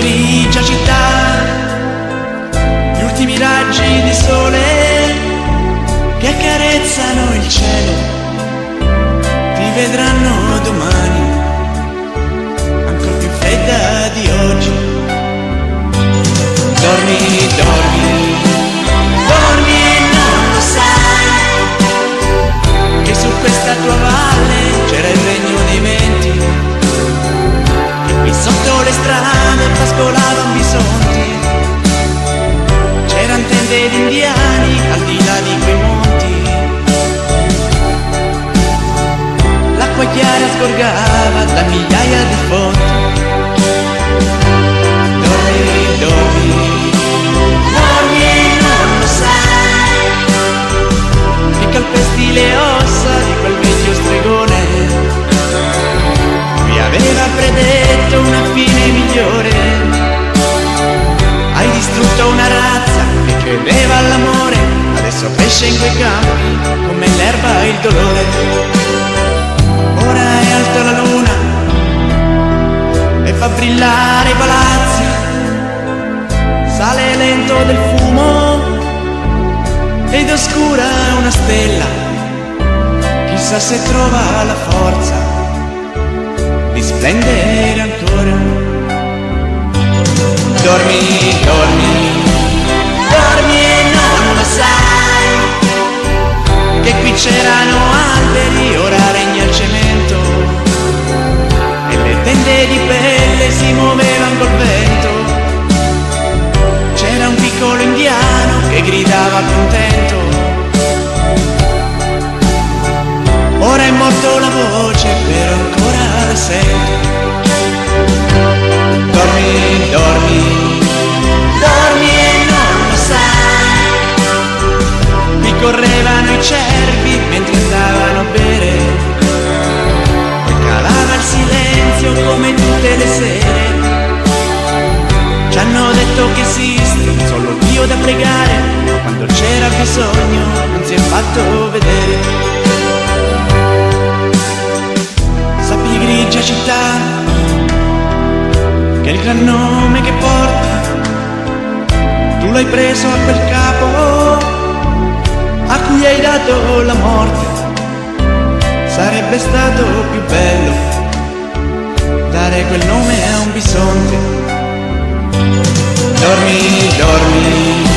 grigia città, gli ultimi raggi di sole che accarezzano il cielo, ti vedranno domani, ancora più fredda di oggi. Dormi, di indiani al di là di quei monti, l'acqua chiara sgorgava da migliaia di fonti. Cresce in quei campi come l'erba il dolore. Ora è alta la luna e fa brillare i palazzi, sale lento del fumo ed oscura una stella, chissà se trova la forza di splendere ancora. Dormi, dormi si muovevano col vento. C'era un piccolo indiano che gridava contento. Ora è morto la voce, però ancora la sento. Dormi, dormi, dormi e non lo sai. Mi correvano i cervi mentre andavano a bere. Calava il silenzio come tutte le sere. Fatto vedere. Sappi grigia città, che il gran nome che porta, tu l'hai preso a quel capo, a cui hai dato la morte. Sarebbe stato più bello dare quel nome a un bisonte. Dormi, dormi,